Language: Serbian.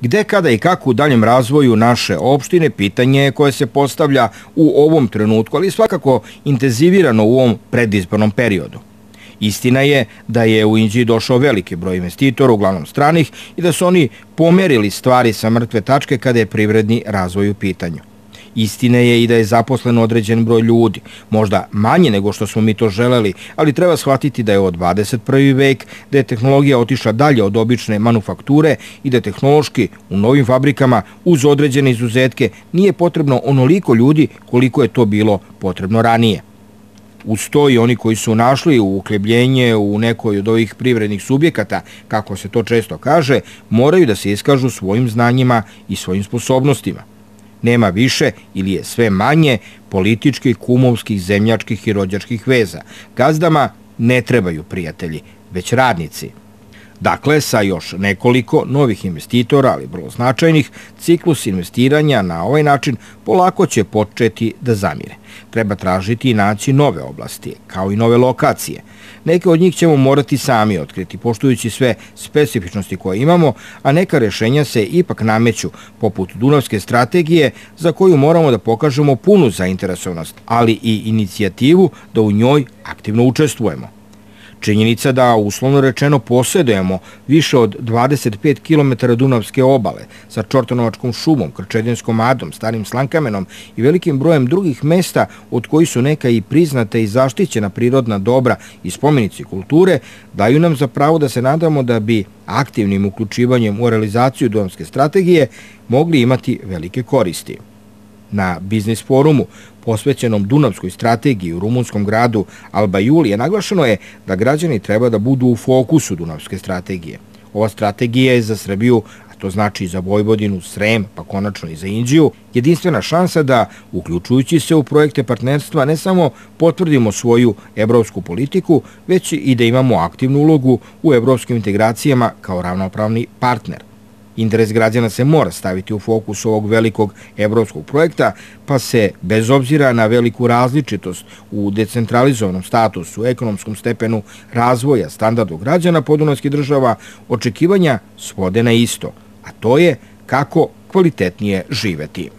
Gde, kada i kako u daljem razvoju naše opštine, pitanje je koje se postavlja u ovom trenutku, ali svakako intenzivirano u ovom predizbornom periodu. Istina je da je u Inđiji došao veliki broj investitora, uglavnom stranih, i da su oni pomerili stvari sa mrtve tačke kada je privredni razvoj u pitanju. Istine je i da je zaposlen određen broj ljudi, možda manje nego što smo mi to želeli, ali treba shvatiti da je od 21. vek, da je tehnologija otišla dalje od obične manufakture i da tehnološki u novim fabrikama uz određene izuzetke nije potrebno onoliko ljudi koliko je to bilo potrebno ranije. Uz to i oni koji su našli u ukljebljenje u nekoj od ovih privrednih subjekata, kako se to često kaže, moraju da se iskažu svojim znanjima i svojim sposobnostima. Nema više ili je sve manje političkih, kumovskih, zemljačkih i rođačkih veza. Gazdama ne trebaju prijatelji, već radnici. Dakle, sa još nekoliko novih investitora, ali vrlo značajnih, ciklus investiranja na ovaj način polako će početi da zamire. Treba tražiti i naći nove oblasti, kao i nove lokacije. Neke od njih ćemo morati sami otkriti, poštujući sve specifičnosti koje imamo, a neka rešenja se ipak nameću, poput Dunavske strategije, za koju moramo da pokažemo punu zainteresovanost, ali i inicijativu da u njoj aktivno učestvujemo. Činjenica da, uslovno rečeno, posjedujemo više od 25 km Dunavske obale sa Čortanovačkom šumom, Krčedenskom adom, Starim Slankamenom i velikim brojem drugih mesta od koji su neka i priznate i zaštićena prirodna dobra i spomenici kulture, daju nam za pravo da se nadamo da bi aktivnim uključivanjem u realizaciju Dunavske strategije mogli imati velike koristi. Na Biznis forumu posvećenom Dunavskoj strategiji u rumunskom gradu Alba Julije naglašeno je da građani treba da budu u fokusu Dunavske strategije. Ova strategija je za Srbiju, to znači i za Vojvodinu, Srem, pa konačno i za Indiju, jedinstvena šansa da, uključujući se u projekte partnerstva, ne samo potvrdimo svoju evropsku politiku, već i da imamo aktivnu ulogu u evropskim integracijama kao ravnopravni partner. Interes građana se mora staviti u fokus ovog velikog evropskog projekta, pa se, bez obzira na veliku različitost u decentralizovanom statusu, ekonomskom stepenu razvoja standardu građana podunavskih država, očekivanja svode na isto, a to je kako kvalitetnije živeti.